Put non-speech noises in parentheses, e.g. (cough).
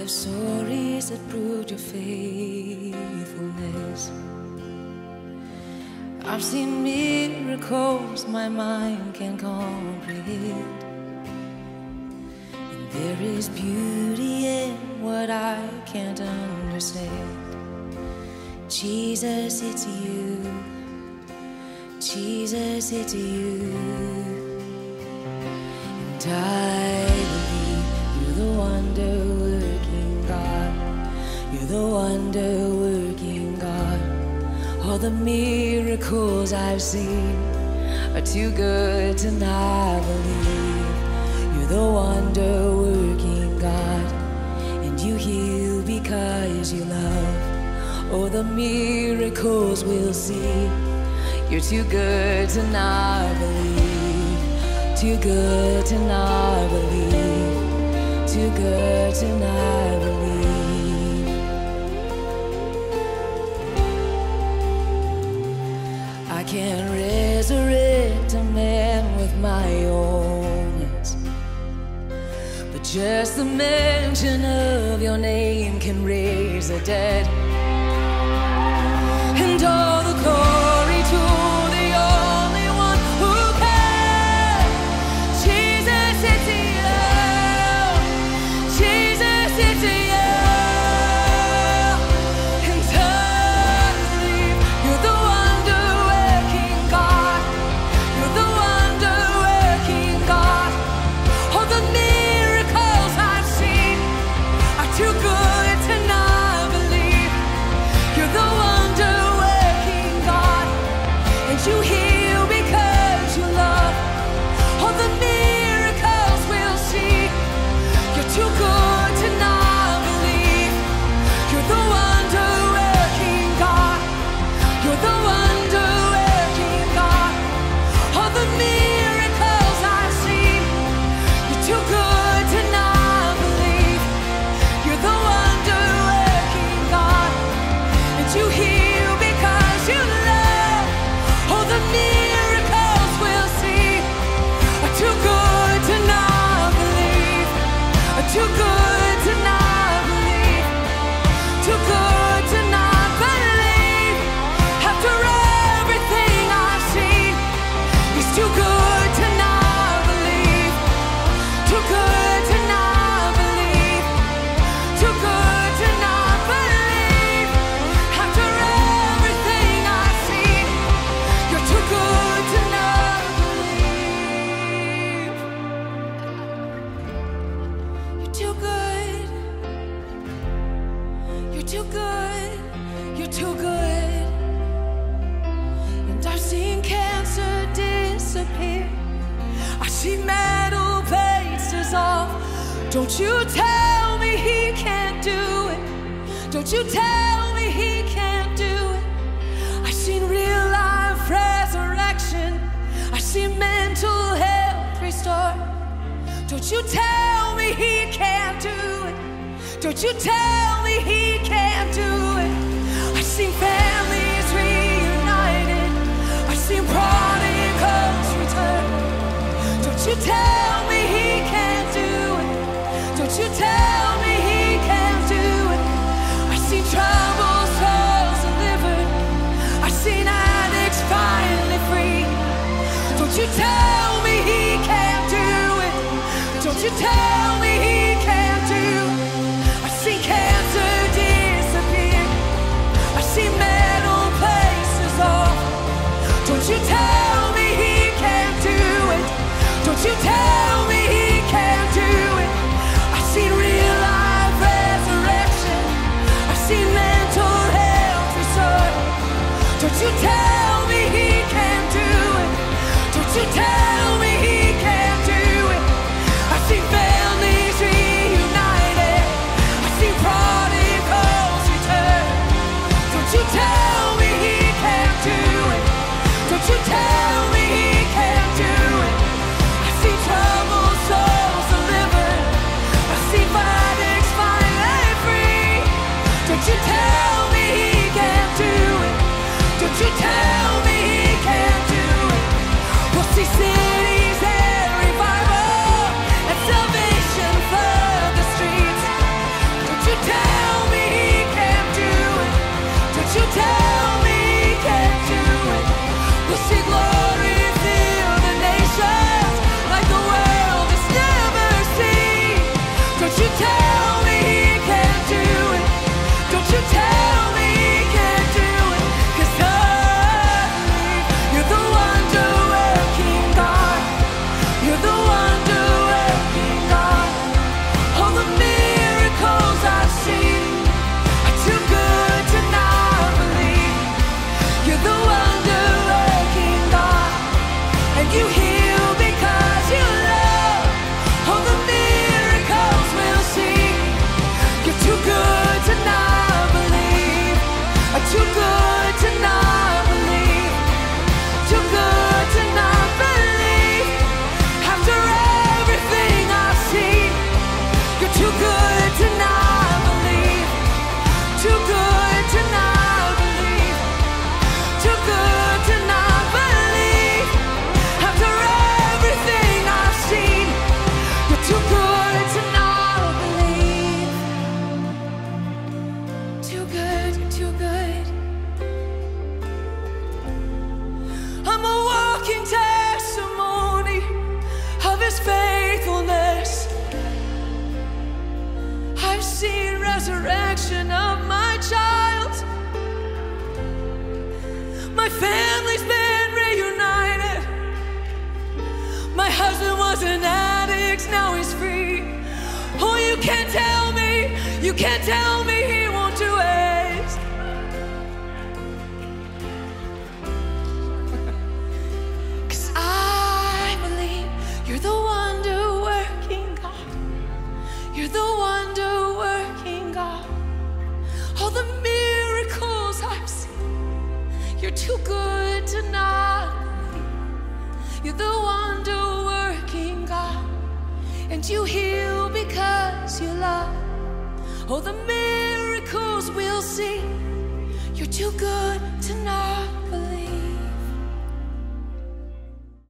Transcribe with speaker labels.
Speaker 1: have stories that proved your faithfulness. I've seen miracles my mind can comprehend. And there is beauty in what I can't understand. Jesus, it's you. Jesus, it's you. And I believe you're the wonder the wonder working God. All the miracles I've seen are too good to not believe. You're the wonder working God. And you heal because you love. Oh, the miracles we'll see. You're too good to not believe. Too good to not believe. Too good to not believe. I can't resurrect a man with my own hands. But just the mention of your name can raise the dead. And all too good. You're too good. And I've seen cancer disappear. I see metal plates dissolve. Don't you tell me he can't do it. Don't you tell me he can't do it. I've seen real life resurrection. I see mental health restored. Don't you tell me he can't do it. Don't you tell me he can't do it. I've seen families reunited. I've seen prodigals return. Don't you tell me he can't do it. Don't you tell me he can't do it. I've seen troubled souls delivered. I've seen addicts finally free. Don't you tell me he can't do it. Don't you tell You can't tell me he won't do it. (laughs) Cause I believe you're the wonder working God. You're the wonder working God. All the miracles I've seen, you're too good to not. You're the wonder working God. And you heal because you love. Oh, the miracles we'll see. You're too good to not.